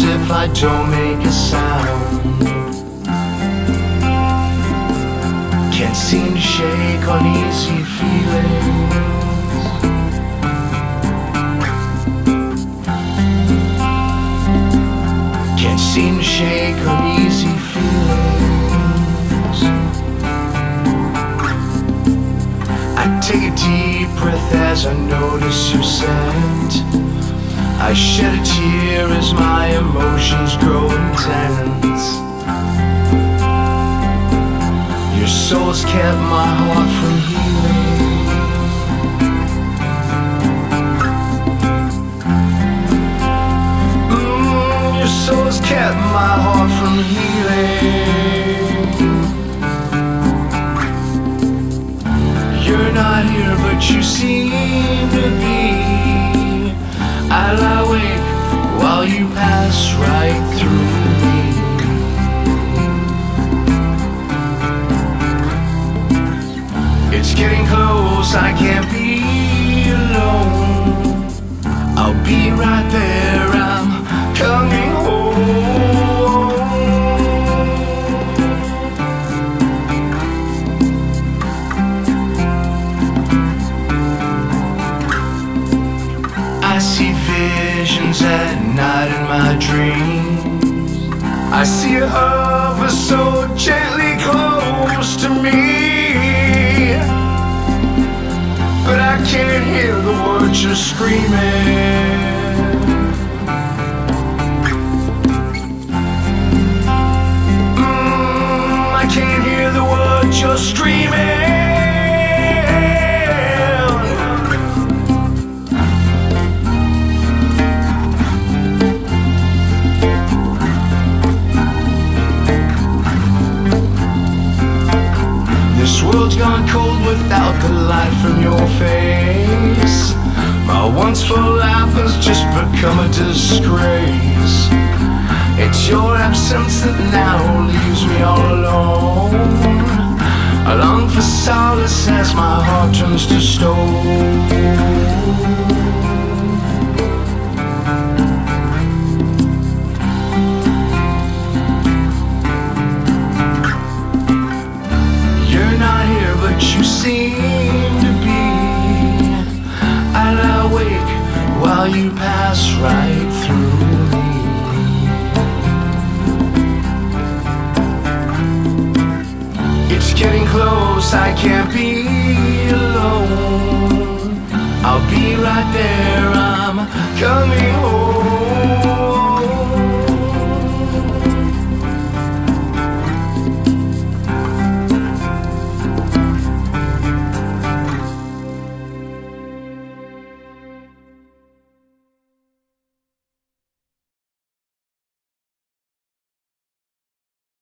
if I don't make a sound. Can't seem to shake uneasy feelings. Can't seem to shake uneasy feelings. I take a deep breath as I notice your scent. I shed a tear as my emotions grow intense. Your soul's kept my heart from healing. Mm, your soul's kept my heart from healing. You're not here, but you seem you pass right through visions at night in my dreams. I see a hover so gently close to me. But I can't hear the words you're screaming. Mm, I gone cold without the light from your face. My once full life has just become a disgrace. It's your absence that now leaves me all alone. I long for solace as my heart turns to stone. But you seem to be. I lie awake while you pass right through me. It's getting close, I can't be alone. I'll be right there, I'm coming.